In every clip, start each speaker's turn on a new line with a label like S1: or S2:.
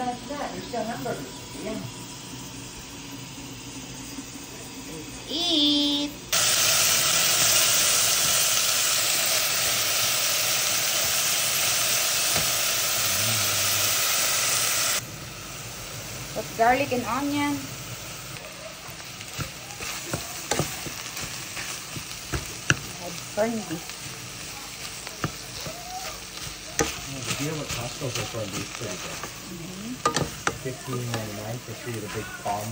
S1: That's that. There's still hamburgers. Yeah.
S2: Eat! Put garlic and onion. Add corned beef.
S3: The deal at Costco for corned beef. Fifteen ninety nine for three of the big palm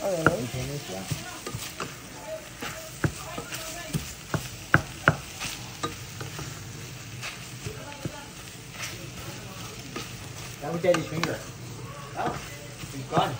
S2: Oh, really?
S3: containers. Yeah. That was Daddy's finger. Oh, he's gone.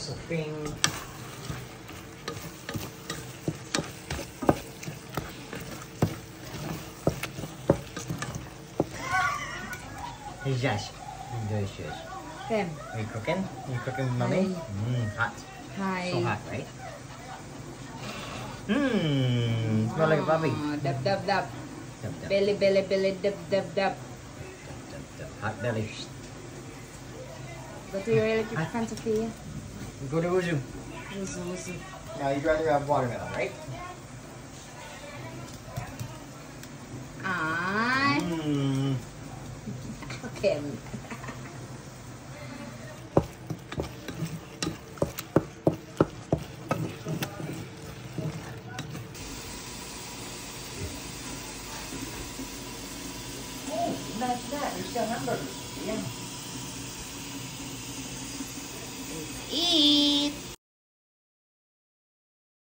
S3: So thing. Hey Josh, delicious.
S2: Them.
S3: Are you cooking? Are you cooking, mommy? Mmm, hot.
S2: Hi.
S3: So hot, right? Mmm, smell like a puppy.
S2: Oh, dab, dab, dab.
S3: Dub, dub,
S2: Belly, belly, belly, dab, dab, dab.
S3: dub, dub. dub. Hot belly.
S2: Go to your relative Aunt Sophia.
S3: Go to Uzu.
S2: Wuzu, wuzu.
S3: Now you'd rather have watermelon, right?
S2: Ay.
S3: Mmm.
S2: Okay.
S1: Oh, that's that. There's still hamburgers. Yeah.
S2: Eat!